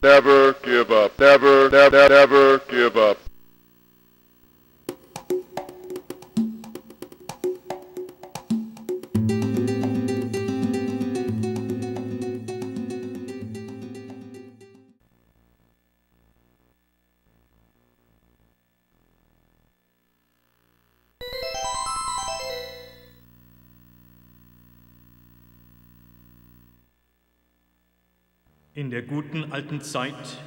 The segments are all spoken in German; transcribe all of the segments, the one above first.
Never give up. Never, never, never give up. Alten Zeit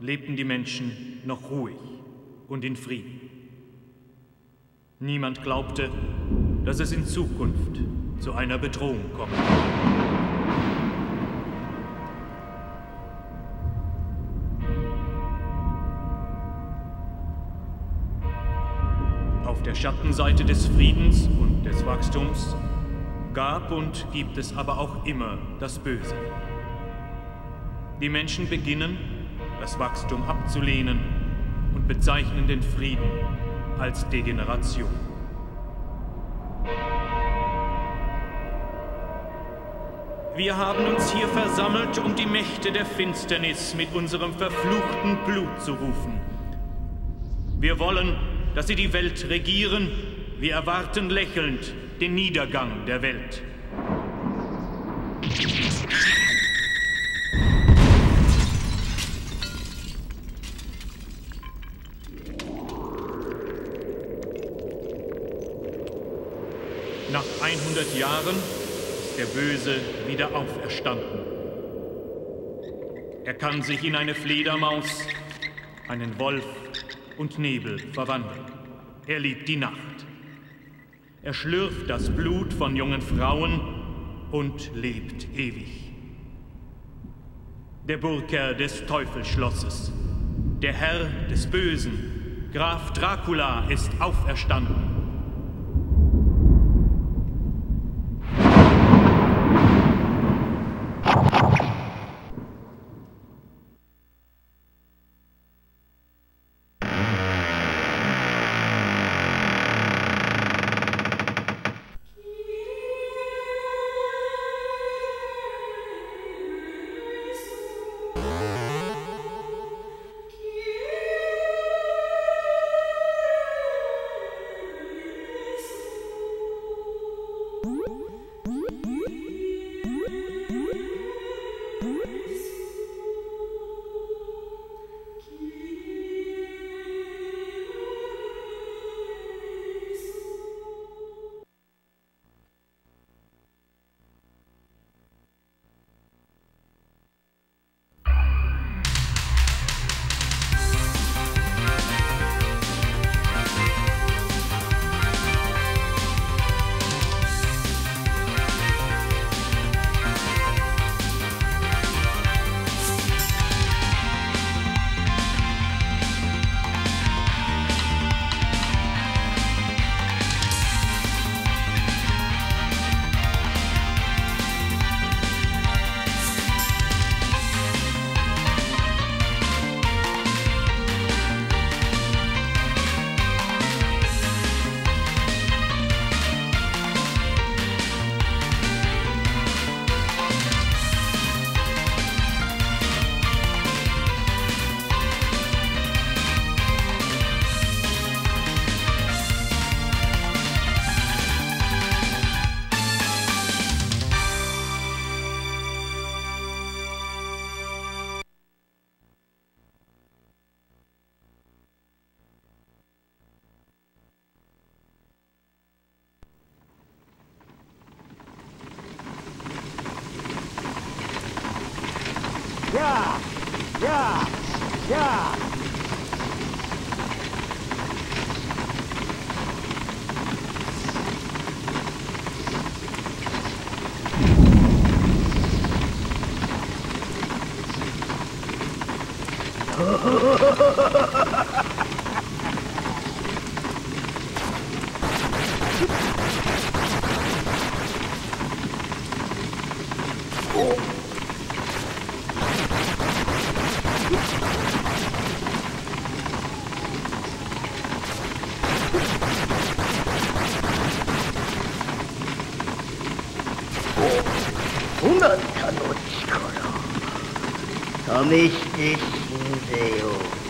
lebten die Menschen noch ruhig und in Frieden. Niemand glaubte, dass es in Zukunft zu einer Bedrohung würde. Auf der Schattenseite des Friedens und des Wachstums gab und gibt es aber auch immer das Böse. Die Menschen beginnen, das Wachstum abzulehnen und bezeichnen den Frieden als Degeneration. Wir haben uns hier versammelt, um die Mächte der Finsternis mit unserem verfluchten Blut zu rufen. Wir wollen, dass sie die Welt regieren. Wir erwarten lächelnd den Niedergang der Welt. 100 Jahren ist der Böse wieder auferstanden. Er kann sich in eine Fledermaus, einen Wolf und Nebel verwandeln. Er liebt die Nacht. Er schlürft das Blut von jungen Frauen und lebt ewig. Der Burgherr des Teufelsschlosses, der Herr des Bösen, Graf Dracula ist auferstanden. Komm ich nicht in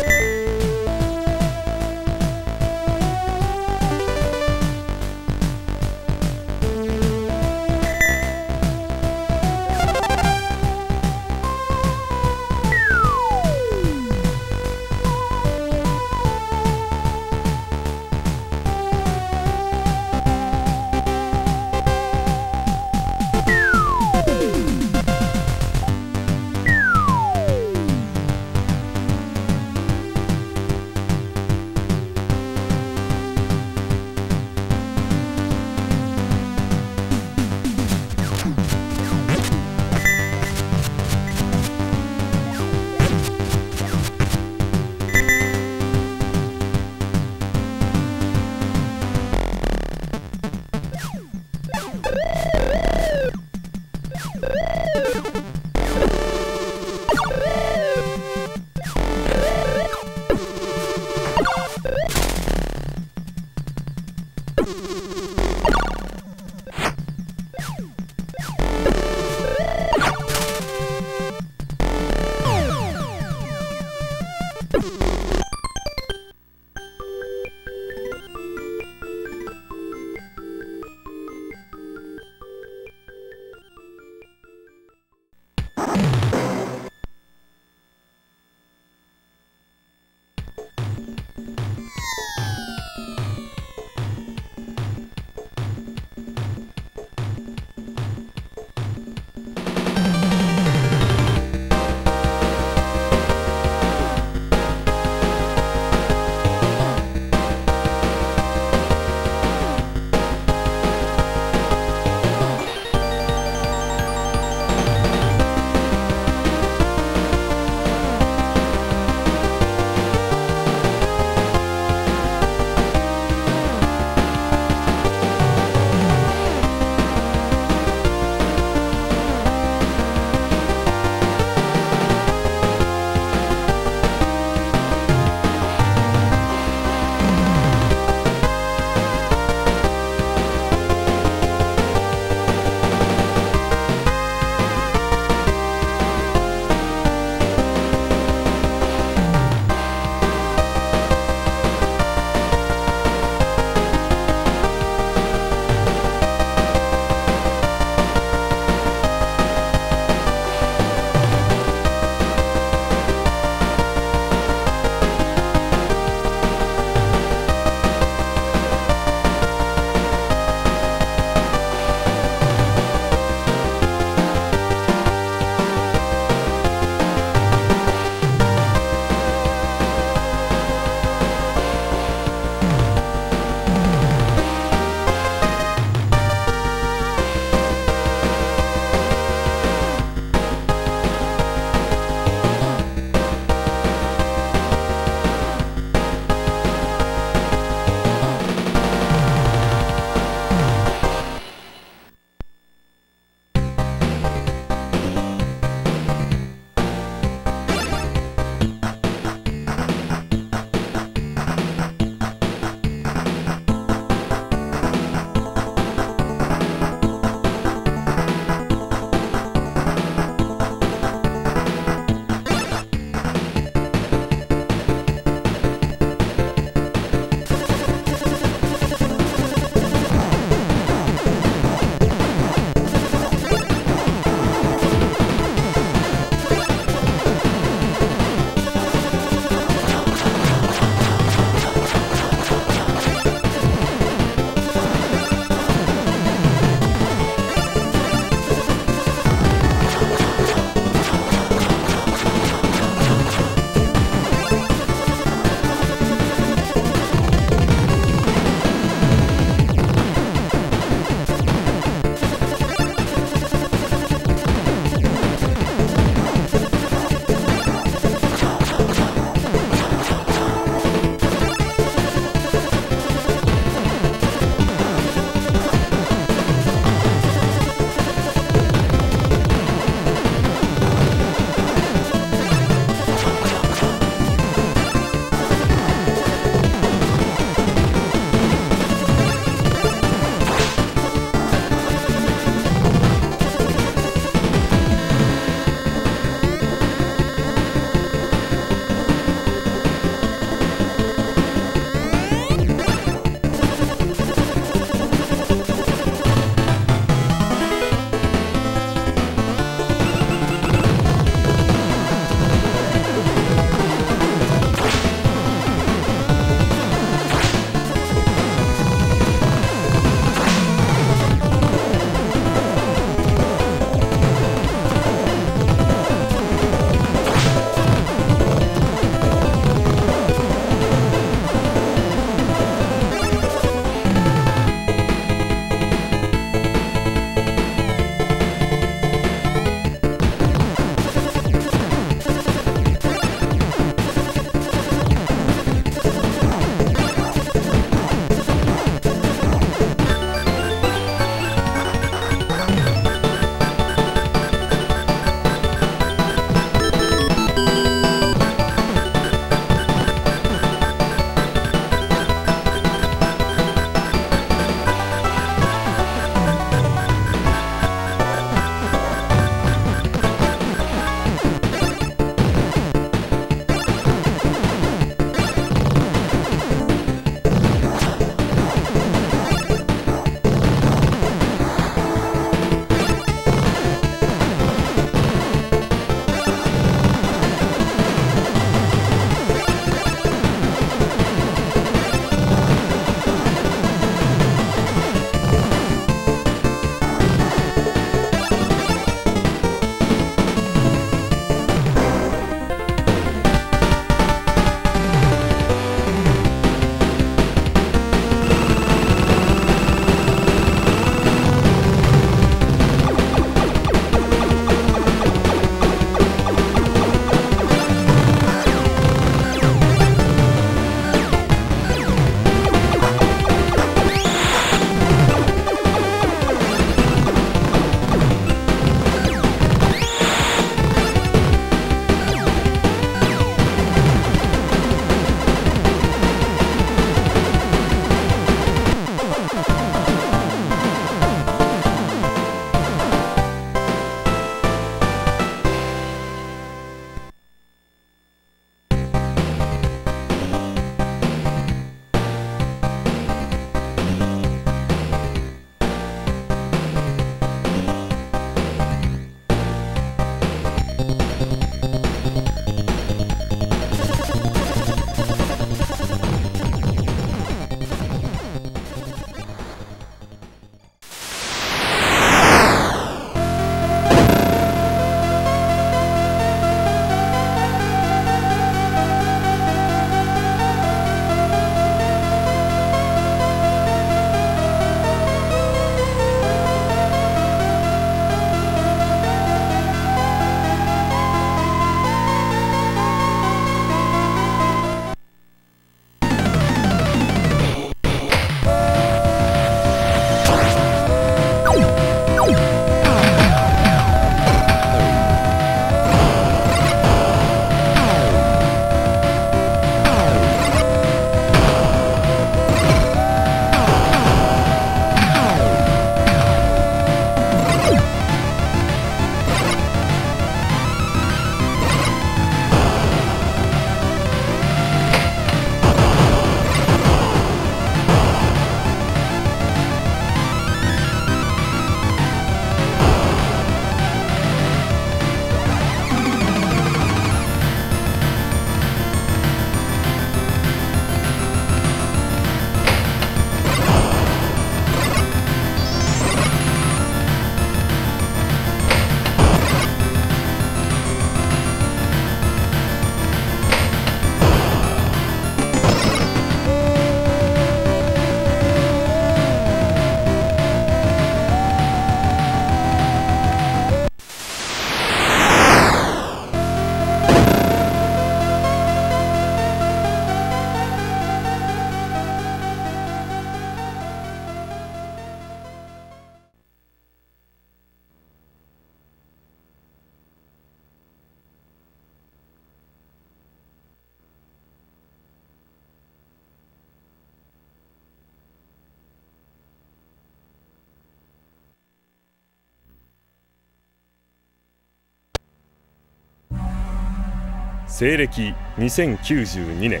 西暦2092年。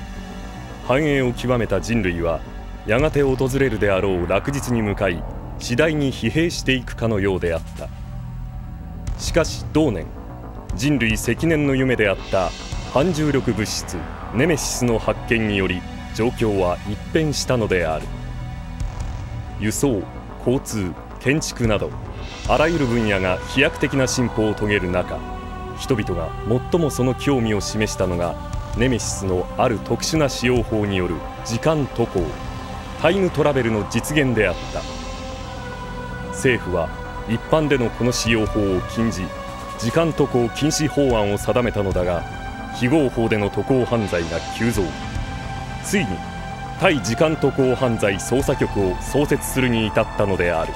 繁栄を極めた人類はやがて訪れるであろう落日に向かい次第に疲弊していくかのようであった。しかし同年人類積年の夢であった反重力物質ネメシスの発見により状況は一変したのである。輸送交通建築などあらゆる分野が飛躍的な進歩を遂げる中人々が最もその興味を示したのがネメシスのある特殊な使用法による時間渡航タイムトラベルの実現であった。政府は一般でのこの使用法を禁じ時間渡航禁止法案を定めたのだが非合法での渡航犯罪が急増。ついに対時間渡航犯罪捜査局を創設するに至ったのである。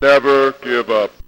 Never give up.